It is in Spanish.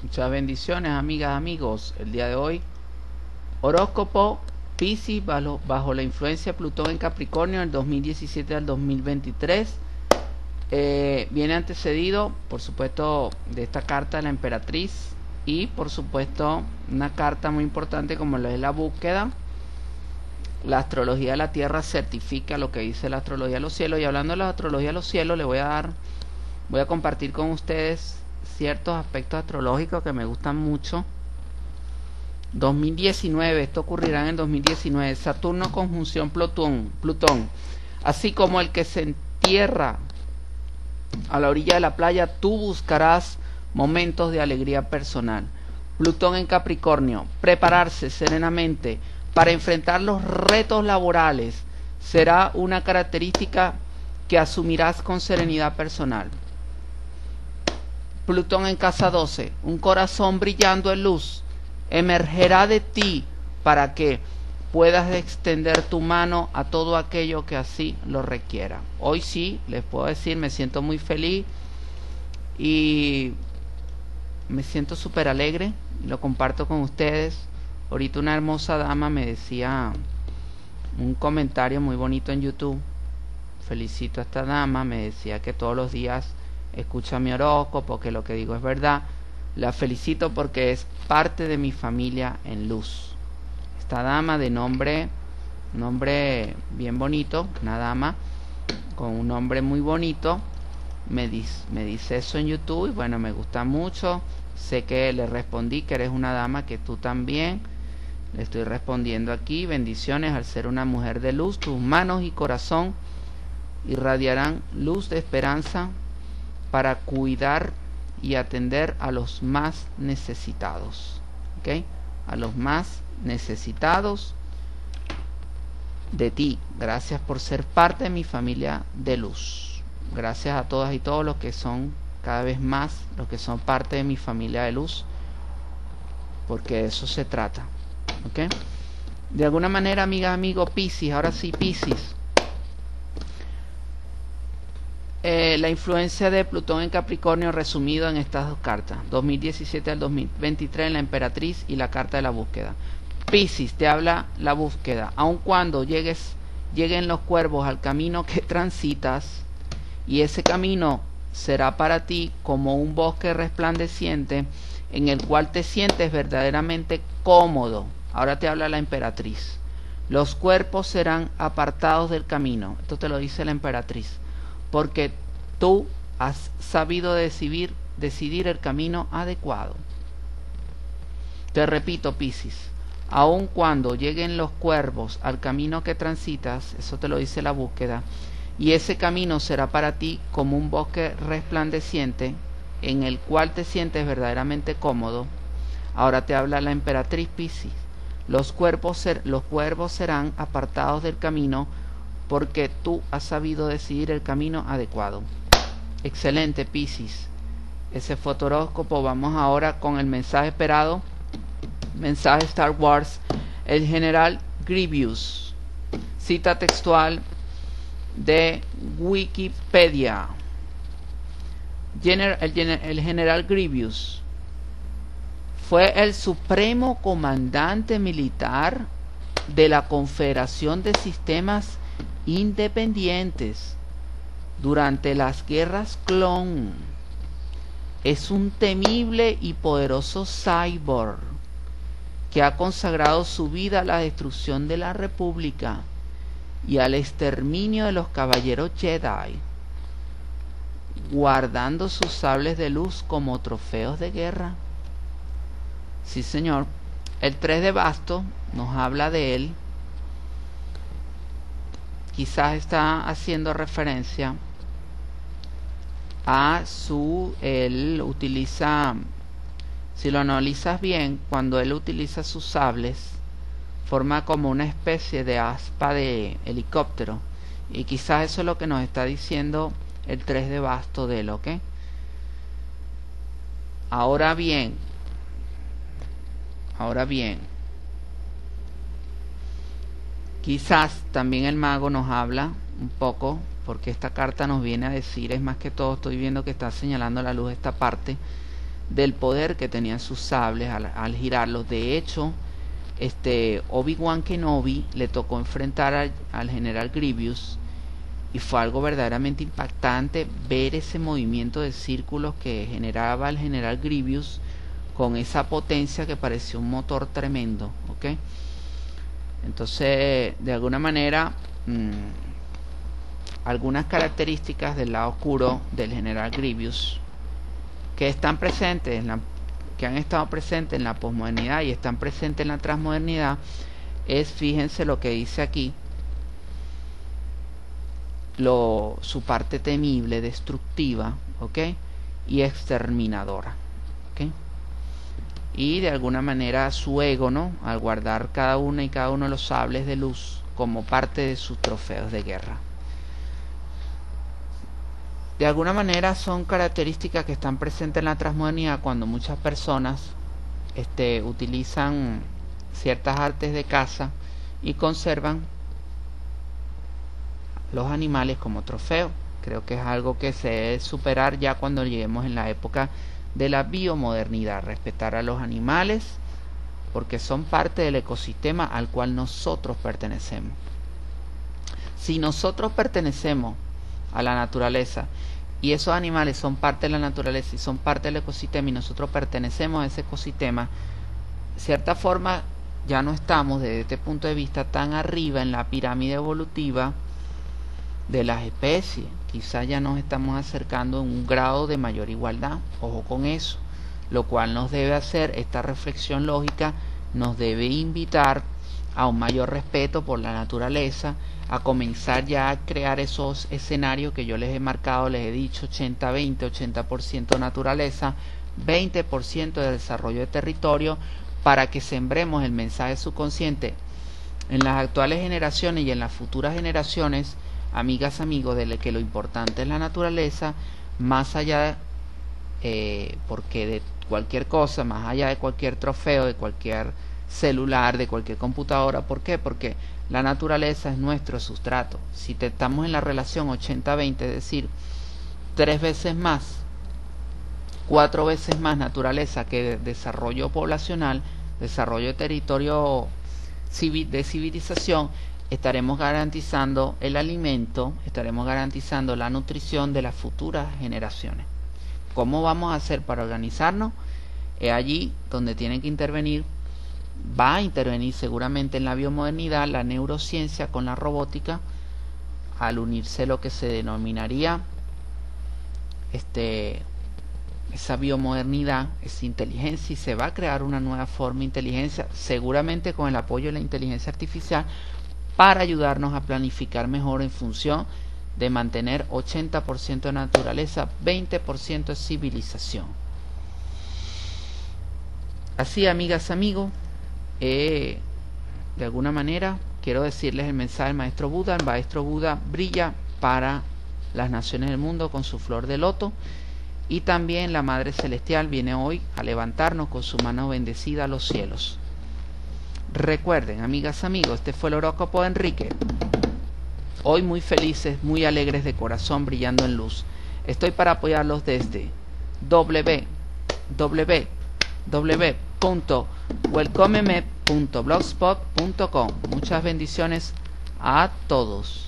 Muchas bendiciones, amigas, amigos. El día de hoy, horóscopo Piscis bajo, la influencia de Plutón en Capricornio del 2017 al 2023. Eh, viene antecedido, por supuesto, de esta carta de la emperatriz y, por supuesto, una carta muy importante como la es la búsqueda. La astrología de la Tierra certifica lo que dice la astrología de los cielos. Y hablando de la astrología de los cielos, le voy a dar, voy a compartir con ustedes ciertos aspectos astrológicos que me gustan mucho. 2019, esto ocurrirá en el 2019, Saturno conjunción Plutón, Plutón, así como el que se entierra a la orilla de la playa, tú buscarás momentos de alegría personal. Plutón en Capricornio, prepararse serenamente para enfrentar los retos laborales será una característica que asumirás con serenidad personal. Plutón en casa 12, un corazón brillando en luz, emergerá de ti para que puedas extender tu mano a todo aquello que así lo requiera. Hoy sí, les puedo decir, me siento muy feliz y me siento súper alegre, lo comparto con ustedes. Ahorita una hermosa dama me decía un comentario muy bonito en YouTube. Felicito a esta dama, me decía que todos los días escucha mi horóscopo, que lo que digo es verdad. La felicito porque es parte de mi familia en luz. Esta dama de nombre, nombre bien bonito, una dama con un nombre muy bonito, me dice, me dice eso en YouTube y bueno, me gusta mucho. Sé que le respondí que eres una dama que tú también. Le estoy respondiendo aquí. Bendiciones al ser una mujer de luz. Tus manos y corazón irradiarán luz de esperanza para cuidar y atender a los más necesitados. ¿Ok? A los más necesitados de ti. Gracias por ser parte de mi familia de luz. Gracias a todas y todos los que son cada vez más, los que son parte de mi familia de luz. Porque de eso se trata. ¿Ok? De alguna manera, amiga, amigo, Piscis, ahora sí, Piscis Eh, la influencia de Plutón en Capricornio resumido en estas dos cartas, 2017 al 2023 en la emperatriz y la carta de la búsqueda. Piscis te habla la búsqueda, aun cuando llegues, lleguen los cuervos al camino que transitas y ese camino será para ti como un bosque resplandeciente en el cual te sientes verdaderamente cómodo. Ahora te habla la emperatriz. Los cuerpos serán apartados del camino. Esto te lo dice la emperatriz porque tú has sabido decidir, el camino adecuado. Te repito, Piscis, aun cuando lleguen los cuervos al camino que transitas, eso te lo dice la búsqueda, y ese camino será para ti como un bosque resplandeciente en el cual te sientes verdaderamente cómodo. Ahora te habla la emperatriz Piscis. Los cuervos serán apartados del camino porque tú has sabido decidir el camino adecuado. Excelente, Piscis. Ese fotoróscopo. Vamos ahora con el mensaje esperado. Mensaje Star Wars. El general Grievous. Cita textual de Wikipedia. el, general Grievous fue el supremo comandante militar de la Confederación de Sistemas independientes durante las guerras clon. Es un temible y poderoso cyborg que ha consagrado su vida a la destrucción de la República y al exterminio de los caballeros Jedi, guardando sus sables de luz como trofeos de guerra. Sí, señor. El 3 de basto nos habla de él quizás está haciendo referencia a su, él utiliza, si lo analizas bien, cuando él utiliza sus sables, forma como una especie de aspa de helicóptero. Y quizás eso es lo que nos está diciendo el 3 de basto de él, ¿ok? Ahora bien, ahora bien, Quizás también el mago nos habla un poco, porque esta carta nos viene a decir, es más que todo, estoy viendo que está señalando la luz esta parte, del poder que tenían sus sables al, girarlos. De hecho, este Obi-Wan Kenobi le tocó enfrentar al, general Grievous y fue algo verdaderamente impactante ver ese movimiento de círculos que generaba el general Grievous con esa potencia que parecía un motor tremendo, ¿ok? Entonces, de alguna manera, mm, algunas características del lado oscuro del general Grievous que están presentes en la que han estado presentes en la posmodernidad y están presentes en la transmodernidad es fíjense lo que dice aquí lo, su parte temible, destructiva, ¿ok? Y exterminadora. Y de alguna manera su ego, ¿no? Al guardar cada una y cada uno de los sables de luz como parte de sus trofeos de guerra de alguna manera son características que están presentes en la transmodernidad cuando muchas personas este, utilizan ciertas artes de caza y conservan los animales como trofeo. Creo que es algo que se debe superar ya cuando lleguemos en la época de la biomodernidad, respetar a los animales porque son parte del ecosistema al cual nosotros pertenecemos. Si nosotros pertenecemos a la naturaleza y esos animales son parte de la naturaleza y son parte del ecosistema y nosotros pertenecemos a ese ecosistema, de cierta forma ya no estamos desde este punto de vista tan arriba en la pirámide evolutiva de las especies. Quizás ya nos estamos acercando a un grado de mayor igualdad. Ojo con eso. Lo cual nos debe hacer esta reflexión lógica, nos debe invitar a un mayor respeto por la naturaleza, a comenzar ya a crear esos escenarios que yo les he marcado, les he dicho 80-20, 80%, naturaleza, 20% de desarrollo de territorio, para que sembremos el mensaje subconsciente en las actuales generaciones y en las futuras generaciones, amigas, amigos, de que lo importante es la naturaleza, más allá, eh, porque de cualquier cosa, más allá de cualquier trofeo, de cualquier celular, de cualquier computadora. ¿Por qué? Porque la naturaleza es nuestro sustrato. Si te, estamos en la relación 80-20, es decir, tres veces más, cuatro veces más naturaleza que desarrollo poblacional, desarrollo de territorio de civilización, estaremos garantizando el alimento, estaremos garantizando la nutrición de las futuras generaciones. ¿Cómo vamos a hacer para organizarnos? Es allí donde tienen que intervenir va a intervenir seguramente en la biomodernidad la neurociencia con la robótica al unirse lo que se denominaría este esa biomodernidad, esa inteligencia y se va a crear una nueva forma de inteligencia, seguramente con el apoyo de la inteligencia artificial para ayudarnos a planificar mejor en función de mantener 80% de naturaleza, 20% de civilización. Así, amigas, amigos, eh, de alguna manera quiero decirles el mensaje del maestro Buda. El maestro Buda brilla para las naciones del mundo con su flor de loto. Y también la Madre Celestial viene hoy a levantarnos con su mano bendecida a los cielos. Recuerden, amigas, amigos, este fue el horóscopo de Enrique. Hoy muy felices, muy alegres de corazón, brillando en luz. Estoy para apoyarlos desde www welcomeme.blogspot.com. Muchas bendiciones a todos.